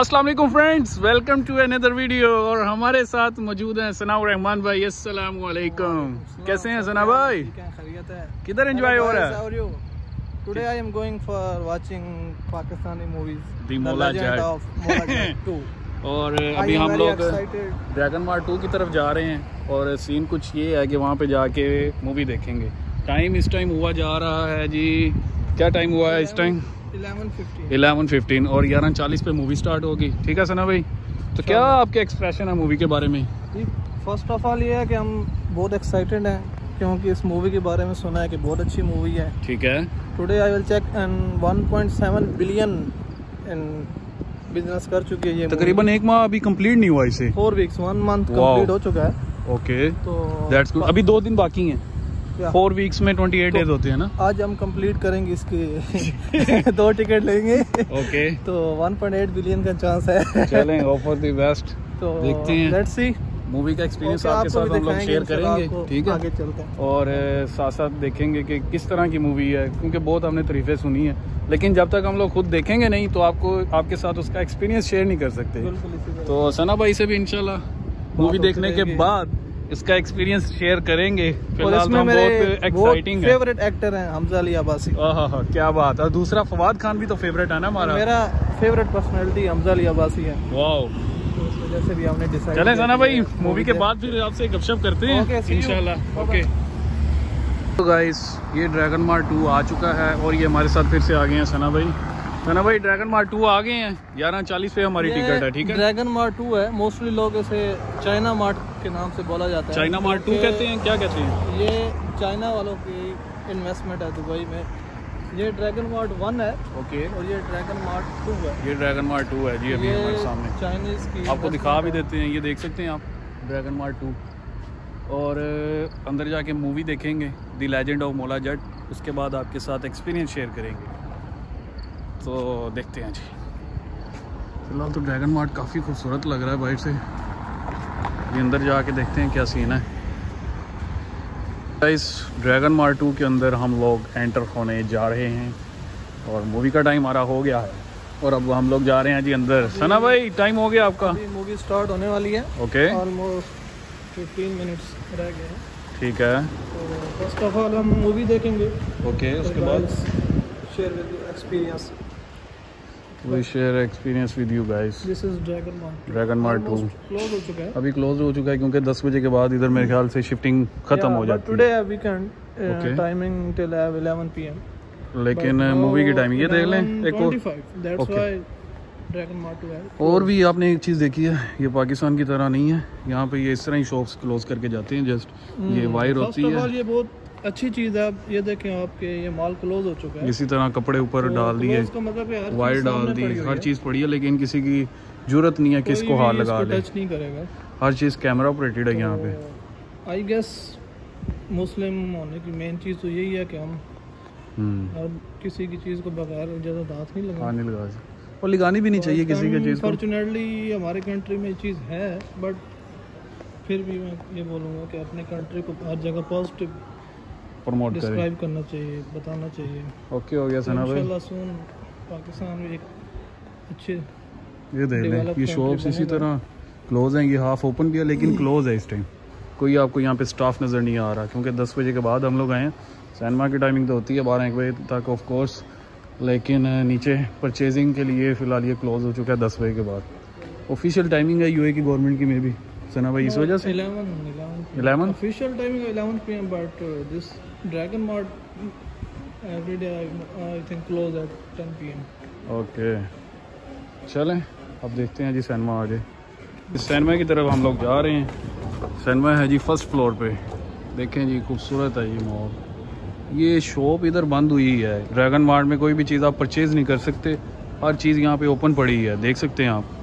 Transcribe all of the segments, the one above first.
अस्सलाम वालेकुम friends welcome to another video और हमारे साथ मौजूद हैं सना रहमान भाई अस्सलाम वालेकुम कैसे हैं सना भाई? किधर एंजॉय हो रहा है? Today I am going for watching Pakistani movies. The Mola Legend of Mola Jat 2. और अभी हम लोग ड्रैगन मार टू की तरफ़ जा रहे हैं और सीन कुछ ये है कि वहाँ पे जाके मूवी देखेंगे। टाइम इस टाइम हुआ जा रहा है जी। क्या टाइम हुआ है इस टाइम 11:50. Eleven fifteen. और ग्यारह चालीस पे मूवी स्टार्ट होगी। ठीक है सना भाई? तो क्या आपके एक्सप्रेशन है मूवी के बारे में? फ़र्स्ट ऑफ़ ऑल ये है कि हम बहुत एक्साइटेड हैं क्योंकि इस मूवी के बारे में सुना है कि बहुत अच्छी मूवी है। ठीक है। Today I will check and 1.7 billion in business कर चुकी है ये तकरीबन एक माह अभी कंप्लीट नहीं हुआ इसे। Four weeks one month complete हो चुका है। ओके तो दैट्स गुड अभी दो दिन बाकी हैं. फोर वीक्स में ट्वेंटी एट डेज़ होते हैं ना? आज हम कंप्लीट करेंगे इसके दो टिकट लेंगे। ओके तो 1.8 बिलियन का चांस है। चलें ऑफ़र द बेस्ट तो देखते हैं। लेट्स सी मूवी का एक्सपीरियंस okay, आपके साथ हम लोग शेयर करेंगे ठीक आगे है चलते हैं। और साथ साथ देखेंगे कि किस तरह की मूवी है क्योंकि बहुत हमने तरीफे सुनी है। लेकिन जब तक हम लोग खुद देखेंगे नहीं तो आपको आपके साथ उसका एक्सपीरियंस शेयर नहीं कर सकते। तो सना भाई से भी इंशाल्लाह मूवी देखने के बाद इसका एक्सपीरियंस शेयर करेंगे। और तो इसमें मेरे एक्साइटिंग है। फेवरेट एक्टर हैं हमजा अली अब्बासी आहा, क्या बात है। दूसरा फवाद खान भी तो फेवरेट है ना हमारा? मेरा फेवरेट पर्सनालिटी हमजा अली अब्बासी है। वाओ तो भी हमने डिसाइड चले सना भाई मूवी के बाद फिर आपसे गपशप करते हैं। इंशाल्लाह ओके तो गाइस ये ड्रैगन मार टू आ चुका है और ये हमारे साथ फिर से आ गए हैं सना भाई। सना भाई ड्रैगन मार टू आ गए हैं। ग्यारह चालीस पे हमारी टिकट है ठीक है? ड्रैगन मार्ट टू है मोस्टली लोग इसे चाइना मार्ट के नाम से बोला जाता है चाइना मार टू कहते हैं क्या कहते हैं? ये चाइना वालों की इन्वेस्टमेंट है दुबई में। ये ड्रैगन मार्ट वन है ओके और ये ड्रैगन मार्ट टू है। ये ड्रैगन मार टू है जी अभी हमारे सामने। चाइनीज़ की आपको दिखा भी देते हैं ये देख सकते हैं आप ड्रैगन मार्ट टू और अंदर जाके मूवी देखेंगे द लेजेंड ऑफ़ मोला जट उसके बाद आपके साथ एक्सपीरियंस शेयर करेंगे। तो देखते हैं जी। फ़िलहाल तो ड्रैगन मार्ट काफ़ी खूबसूरत लग रहा है बाहर से। ये अंदर जाके देखते हैं क्या सीन है। इस ड्रैगन मार्ट टू के अंदर हम लोग एंटर होने जा रहे हैं और मूवी का टाइम हमारा हो गया है। और अब हम लोग जा रहे हैं जी अंदर। सना भाई टाइम हो गया आपका। मूवी स्टार्ट होने वाली है। ओके ऑलमोस्ट 15 मिनट्स रह गए हैं। ठीक है। फ़र्स्ट ऑफ़ ऑल हम मूवी देखेंगे। ओके उसके बाद? Share with experience we share experience with you guys this is Dragon Mart Dragon Mart two close हो चुका है। अभी क्लोज हो चुका है क्योंकि 10 बजे के बाद इधर मेरे ख्याल से शिफ्टिंग खत्म हो जाती टुडे है weekend Okay. Timing till 11 PM लेकिन मूवी की टाइम ये देख लें एक और that's why Dragon Mart two है। और भी आपने एक चीज़ देखी है ये पाकिस्तान की तरह नहीं है। यहाँ पे ये इस तरह ही शॉप्स क्लोज करके जाते हैं जस्ट ये वायर होती है। ये बहुत अच्छी चीज़ है। आप ये देखें आपके ये माल क्लोज हो चुका है। इसी तरह कपड़े ऊपर तो डाल दिए। मतलब है वायर डाल सामने दी। हर चीज़ पड़ी है लेकिन किसी की ज़रूरत नहीं है कि इसको हाथ लगा ले। टच नहीं करेगा। हर चीज़ कैमरा ऑपरेटेड है यहाँ पे। आई गेस मुस्लिम होने की मेन चीज़ तो यही है कि हम हम्म। हर किसी की चीज़ को बगैर इजाज़त हाथ नहीं लगाएँ। हाँ नहीं लगा और लगानी भी नहीं चाहिए किसी की चीज़ फॉर्चुनेटली हमारे कंट्री में ये चीज़ है बट फिर भी मैं ये बोलूँगा कि अपने कंट्री को हर जगह पॉजिटिव प्रमोट करें। करना चाहिए बताना चाहिए। ओके हो गया सना भाई। सून पाकिस्तान में एक अच्छे ये देख लें ये शॉप्स इसी तरह क्लोज हैं ये हाफ़ ओपन भी है लेकिन क्लोज है इस टाइम कोई आपको यहाँ पे स्टाफ नज़र नहीं आ रहा क्योंकि 10 बजे के बाद हम लोग आए हैं। सिनेमा की टाइमिंग तो होती है बारह एक बजे तक ऑफ़ कोर्स लेकिन नीचे परचेजिंग के लिए फ़िलहाल ये क्लोज हो चुका है दस बजे के बाद। ऑफिशियल टाइमिंग है यूए की गवर्नमेंट की मे भी सना भाई? इस वजह से? 11 11 11 official timing is 11 p.m. but uh, this Dragon Mart every day I, I think close 10 p.m. Okay चलें अब देखते हैं जी सैनमा आगे इस सैनमा की तरफ़ हम लोग जा रहे हैं। सैनमा है जी फ़र्स्ट फ्लोर पे। देखें जी खूबसूरत है ये मॉल ये शॉप इधर बंद हुई है। ड्रैगन मार्ट में कोई भी चीज़ आप परचेज़ नहीं कर सकते। हर चीज़ यहाँ पे ओपन पड़ी है। देख सकते हैं आप।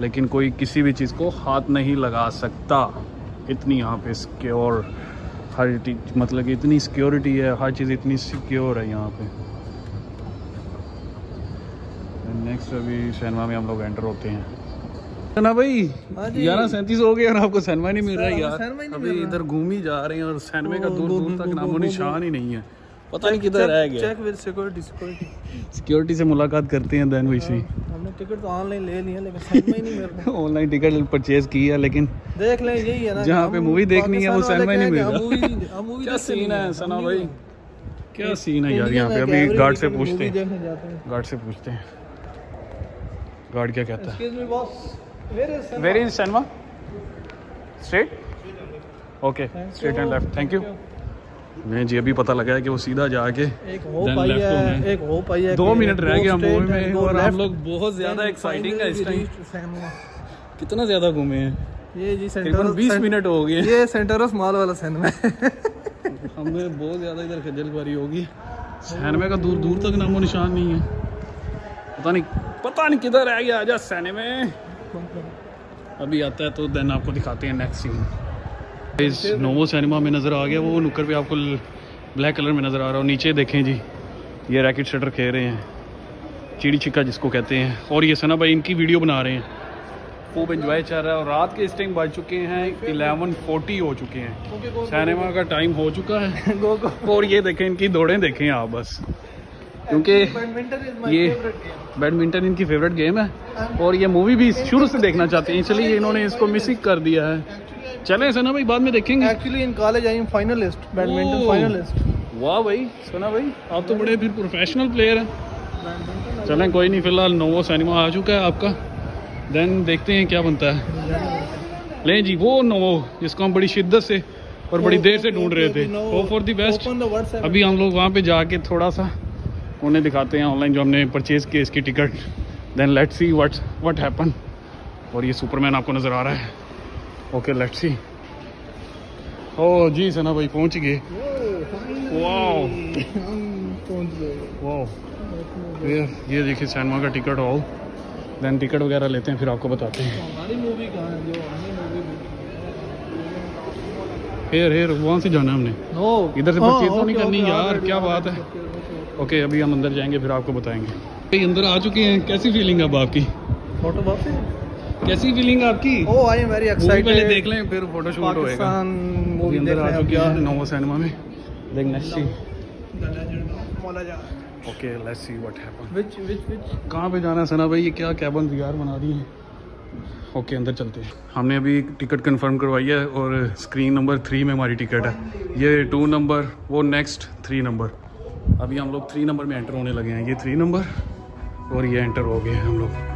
लेकिन कोई किसी भी चीज़ को हाथ नहीं लगा सकता। इतनी यहाँ पे सिक्योर हर मतलब कि इतनी सिक्योरिटी है हर चीज़ इतनी सिक्योर है यहाँ पे। नेक्स्ट अभी सैनमा में हम लोग एंटर होते हैं। ना भाई ग्यारह सैंतीस हो गया और आपको सैनमा नहीं मिल रहा है यार। अभी इधर घूम ही जा रहे हैं और सैनमे का दूर दूर तक नामो निशान ही नहीं है। पता नहीं किधर रह गया। Check with security security security से मुलाकात करते हैं देन वैसे हमने टिकट तो ऑनलाइन ले लिया लेकिन सिनेमा ही नहीं मेरे को। ऑनलाइन टिकट परचेज की है लेकिन देख लें यही है ना जहाँ पे movie देखनी है, वो सिनेमा ही नहीं वाले मिलेगा। कहेंगे, हम मूवी क्या सीन है सना भाई? क्या सीन है यार यहाँ पे अभी गार्ड से पूछते हैं। हैं। गार्ड से पूछते हैं। गार्ड क्या कहता है? Excuse me boss where is where is cinema straight okay straight and left thank you नहीं जी अभी पता लगा है कि वो सीधा जाके एक होप आई है। एक होप आई है दो मिनट रह straight मूवी में और हम लोग बहुत ज़्यादा एक्साइटिंग है इस टाइम कितना ज़्यादा घूमे हैं? ये जी सेंटर 20 मिनट हो गए। ये सेंटरस मॉल वाला सिनेमा है। हमें बहुत ज़्यादा इधर खजल बारी होगी। सैनमे का दूर दूर तक नामो निशान नहीं है। पता नहीं पता नहीं किधर रह गया आजा सैनमे अभी आता है तो देन आपको दिखाते हैं नेक्स्ट सीन इस नोवो सिनेमा में नज़र आ गया, वो नुक्कर पे आपको ब्लैक कलर में नज़र आ रहा हो नीचे देखें जी, ये रैकेट शटर खेल रहे हैं, चिड़ी छिक्का जिसको कहते हैं। और ये सना भाई इनकी वीडियो बना रहे हैं। खूब एंजॉय चल रहा है और रात के इस टाइम बज चुके हैं 11:40 हो चुके हैं। सिनेमा का टाइम हो चुका है। और ये देखें, इनकी दौड़ें देखें आप बस। क्योंकि ये बैडमिंटन इनकी फेवरेट गेम है। और ये मूवी भी शुरू से देखना चाहते हैं, इसलिए इन्होंने इसको मिस कर दिया है। चलें सना भाई बाद में देखेंगे। Actually in college I am finalist badminton finalist वाह भाई सना भाई आप तो बड़े फिर प्रोफेशनल प्लेयर हैं। चलें कोई नहीं फ़िलहाल नोवो सिनेमा आ चुका है आपका। देन देखते हैं क्या बनता है। लें जी वो नोवो जिसको हम बड़ी शिद्दत से और बड़ी देर से ढूंढ रहे थे। वो फॉर दी बेस्ट अभी हम लोग वहाँ पे जाके थोड़ा सा उन्हें दिखाते हैं ऑनलाइन जो हमने परचेज किया इसकी ticket then let's see what what happen और ये सुपरमैन आपको नज़र आ रहा है। ओके लेट्स सी ओ जी सना भाई पहुँच गए। वाह ये ये देखिए सिनेमा का टिकट हॉल देन टिकट वगैरह लेते हैं फिर आपको बताते हैं। है? हेयर हेयर वहाँ से जाना हमने। इधर से परचेज तो नहीं करनी यार क्या बात है? ओके अभी हम अंदर जाएँगे फिर आपको बताएँगे। अंदर आ चुके हैं कैसी फीलिंग अब आपकी? फ़ोटो वापस कैसी फीलिंग आपकी? Oh I am very movie पहले देख लें फिर फ़ोटो शूट होएगा। पाकिस्तान मूवी अंदर आ चुके हैं नोवो सिनेमा में। देख next see okay let's see what happen which which which कहाँ पे जाना है सना भाई? ये क्या कैबन यार बना दी है? ओके okay, अंदर चलते हैं। हमने अभी टिकट कंफर्म करवाई है और स्क्रीन नंबर थ्री में हमारी टिकट है। ये टू नंबर वो नेक्स्ट थ्री नंबर अभी हम लोग थ्री नंबर में एंटर होने लगे हैं। ये थ्री नंबर और ये एंटर हो गए हैं हम लोग।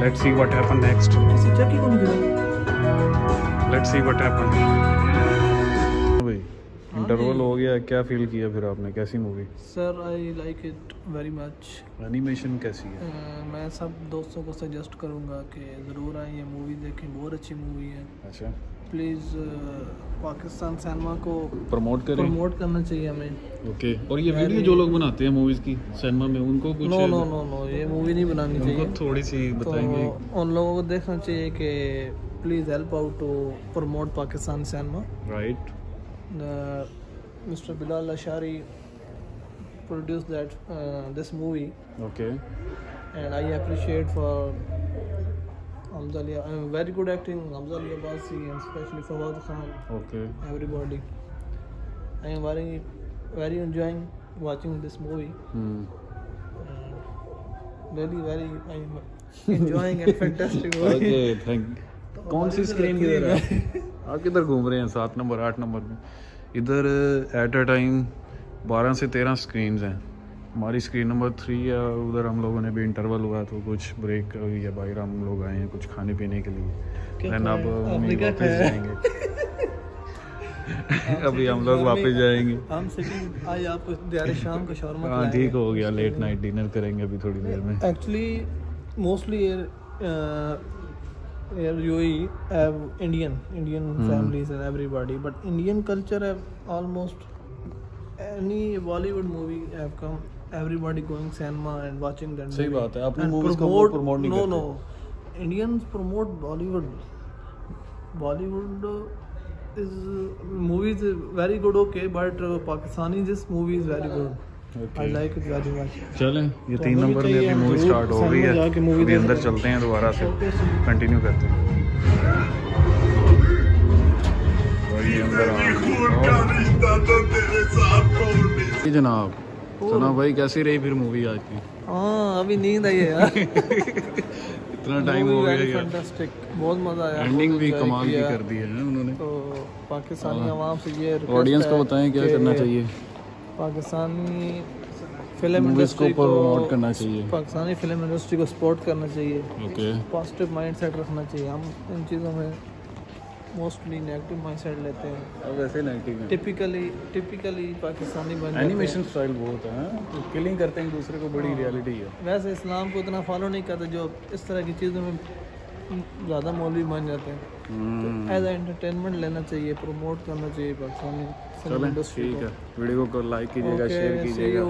Let's see what happen next. Let's see what नहीं गिरा लेट्स सी व्हाट हैपन भाई इंटरवल हो गया क्या फील किया फिर आपने? कैसी movie sir I like it very much animation कैसी है? Uh, मैं सब दोस्तों को सजेस्ट करूँगा कि ज़रूर आए ये मूवी देखें बहुत अच्छी मूवी है। अच्छा। प्लीज़ पाकिस्तान सिनेमा को प्रमोट करें। प्रमोट करना चाहिए हमें। ओके और ये वीडियो जो लोग बनाते हैं मूवीज़ की सिनेमा में उनको कुछ नो नो नो नो ये मूवी नहीं बनानी उनको चाहिए। थोड़ी सी बताएँगे। तो उन लोगों को देखना चाहिए कि please help out to promote Pakistan cinema right. Bilal Ashari produced that uh, this movie okay and I appreciate for Hamza Ali. Uh, very good acting, Hamza Ali Abbasi and especially Fawad Khan, okay everybody. I am very, very enjoying watching this movie. And really, very, I am enjoying and fantastic movie. Okay thank कौन सी screen किधर है आप किधर घूम रहे हैं सात नंबर आठ नंबर में इधर एट अ टाइम बारह से तेरह स्क्रीन्स हैं हमारी स्क्रीन नंबर थ्री और उधर हम लोगों ने भी इंटरवल हुआ तो कुछ ब्रेक है बाहर हम लोग आए हैं कुछ खाने पीने के लिए। Then अब वापस जाएँगे। अभी हम लोग वापस जाएँगे। हम आज आपको शाम का शौरमा हाँ ठीक हो गया लेट नाइट डिनर करेंगे अभी थोड़ी देर में। Mostly uh, here UAE have Indian Indian families and everybody, but Indian culture have almost any Bollywood movie have come. Everybody going cinema and watching that. सही बात है, अपनी And movies को promote- promote नहीं No, करते। no. Indians promote Bollywood. Bollywood uh, is uh, movies very good, okay, but uh, Pakistani this movie is very good. I like it very much. चलें ये तो तीन नंबर में अभी movie start हो गई है अभी अंदर चलते हैं दोबारा से कंटिन्यू करते हैं ये तो जनाब सुना भाई कैसी रही फिर मूवी आज की? हाँ अभी नींद आई है यार। इतना टाइम हो गया यार। फैंटास्टिक बहुत मज़ा आया एंडिंग भी कमाल की कर दी है ना उन्होंने। तो पाकिस्तानी आवाम से ये ऑडियंस को बताएँ क्या करना चाहिए। पाकिस्तानी फ़िल्म इंडस्ट्री को प्रमोट करना चाहिए। पाकिस्तानी फ़िल्म इंडस्ट्री को सपोर्ट करना चाहिए। ओके पॉजिटिव माइंड सेट रखना चाहिए। हम इन चीज़ों में मोस्टली नेगेटिव माइंड सेट लेते हैं। अब वैसे नेगेटिव है। टिपिकली टिपिकली पाकिस्तानी बन एनिमेशन स्टाइल बहुत है हाँ? तो किलिंग करते हैं दूसरे को बड़ी रियलिटी है। वैसे इस्लाम को इतना फॉलो नहीं करते जो इस तरह की चीज़ों में ज़्यादा मौलवी बन जाते हैं। एज ए एंटरटेनमेंट लेना चाहिए प्रमोट करना चाहिए पाकिस्तानी इंडस्ट्री ठीक है। वीडियो को लाइक कीजिएगा शेयर कीजिएगा।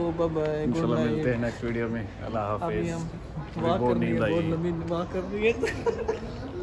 इंशाल्लाह मिलते हैं नेक्स्ट वीडियो में। अल्लाह हाफिज। अभी वाक बहुत कर रही नींद है आई। बहुत लंबी वाक कर रही है।